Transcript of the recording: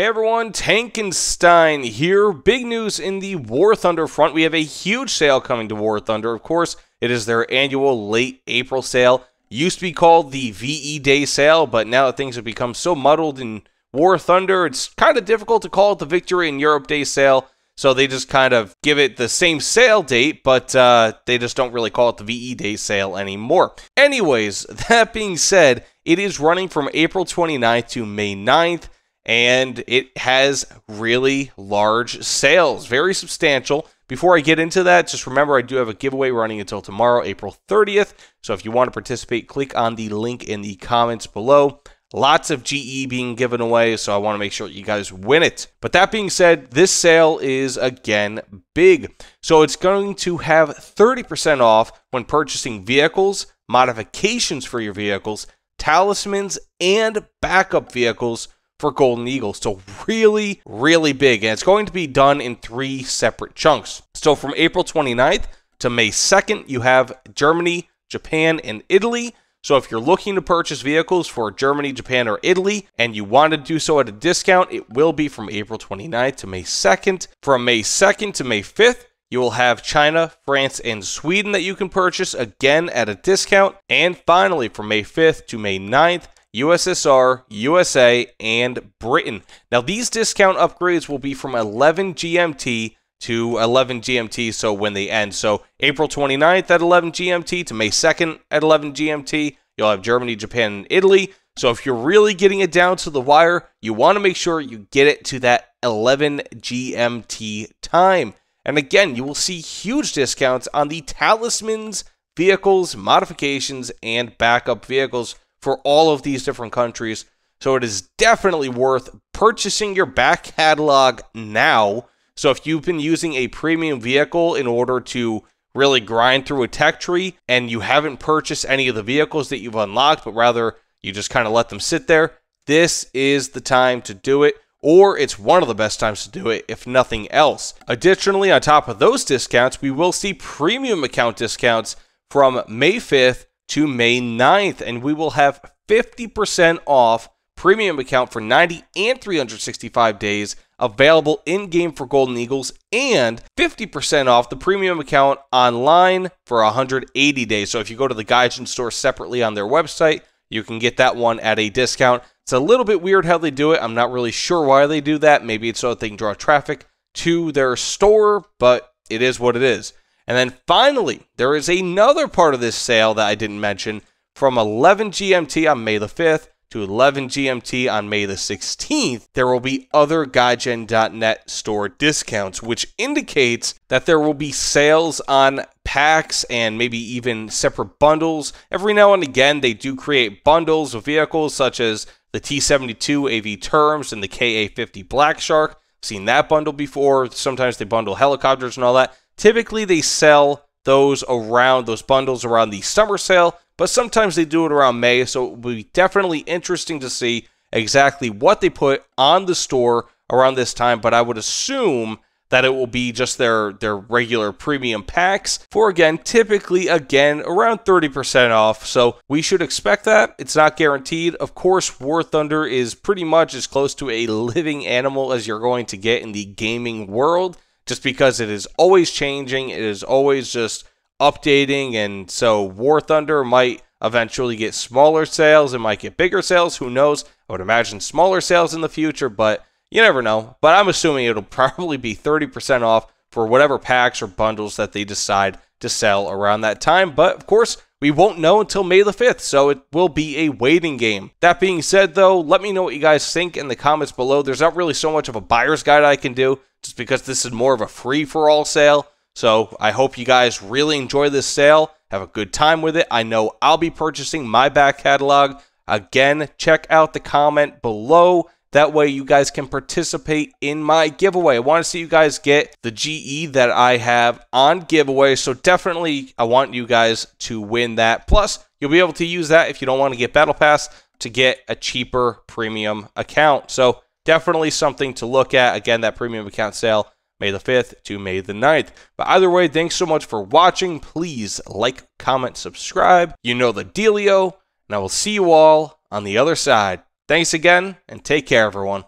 Hey everyone, Tankenstein here. Big news in the War Thunder front. We have a huge sale coming to War Thunder. Of course, it is their annual late April sale. Used to be called the VE Day sale, but now that things have become so muddled in War Thunder, it's kind of difficult to call it the Victory in Europe Day sale. So they just kind of give it the same sale date, but uh, they just don't really call it the VE Day sale anymore. Anyways, that being said, it is running from April 29th to May 9th and it has really large sales, very substantial. Before I get into that, just remember I do have a giveaway running until tomorrow, April 30th. So if you want to participate, click on the link in the comments below. Lots of GE being given away, so I want to make sure you guys win it. But that being said, this sale is again big. So it's going to have 30% off when purchasing vehicles, modifications for your vehicles, talismans, and backup vehicles for Golden Eagles. So really, really big. And it's going to be done in three separate chunks. So from April 29th to May 2nd, you have Germany, Japan, and Italy. So if you're looking to purchase vehicles for Germany, Japan, or Italy, and you want to do so at a discount, it will be from April 29th to May 2nd. From May 2nd to May 5th, you will have China, France, and Sweden that you can purchase again at a discount. And finally, from May 5th to May 9th, USSR, USA, and Britain. Now, these discount upgrades will be from 11 GMT to 11 GMT, so when they end. So, April 29th at 11 GMT to May 2nd at 11 GMT, you'll have Germany, Japan, and Italy. So, if you're really getting it down to the wire, you want to make sure you get it to that 11 GMT time. And again, you will see huge discounts on the talismans, vehicles, modifications, and backup vehicles for all of these different countries. So it is definitely worth purchasing your back catalog now. So if you've been using a premium vehicle in order to really grind through a tech tree and you haven't purchased any of the vehicles that you've unlocked, but rather you just kind of let them sit there, this is the time to do it. Or it's one of the best times to do it, if nothing else. Additionally, on top of those discounts, we will see premium account discounts from May 5th to May 9th, and we will have 50% off premium account for 90 and 365 days available in game for Golden Eagles and 50% off the premium account online for 180 days. So if you go to the Gaijin store separately on their website, you can get that one at a discount. It's a little bit weird how they do it. I'm not really sure why they do that. Maybe it's so that they can draw traffic to their store, but it is what it is. And then finally, there is another part of this sale that I didn't mention from 11 GMT on May the 5th to 11 GMT on May the 16th, there will be other Gaijin.net store discounts, which indicates that there will be sales on packs and maybe even separate bundles. Every now and again, they do create bundles of vehicles such as the T72 AV TURMS and the KA50 Black Shark. I've seen that bundle before. Sometimes they bundle helicopters and all that. Typically, they sell those around those bundles around the summer sale, but sometimes they do it around May. So it will be definitely interesting to see exactly what they put on the store around this time. But I would assume that it will be just their their regular premium packs for again typically again around 30% off so we should expect that it's not guaranteed of course war thunder is pretty much as close to a living animal as you're going to get in the gaming world just because it is always changing. It is always just updating. And so War Thunder might eventually get smaller sales. It might get bigger sales. Who knows? I would imagine smaller sales in the future, but you never know. But I'm assuming it'll probably be 30% off for whatever packs or bundles that they decide to sell around that time. But of course, we won't know until May the 5th, so it will be a waiting game. That being said, though, let me know what you guys think in the comments below. There's not really so much of a buyer's guide I can do, just because this is more of a free for all sale. So I hope you guys really enjoy this sale, have a good time with it. I know I'll be purchasing my back catalog. Again, check out the comment below that way you guys can participate in my giveaway. I want to see you guys get the GE that I have on giveaway. So definitely I want you guys to win that. Plus, you'll be able to use that if you don't want to get Battle Pass to get a cheaper premium account. So definitely something to look at. Again, that premium account sale May the 5th to May the 9th. But either way, thanks so much for watching. Please like, comment, subscribe. You know the dealio. And I will see you all on the other side. Thanks again, and take care, everyone.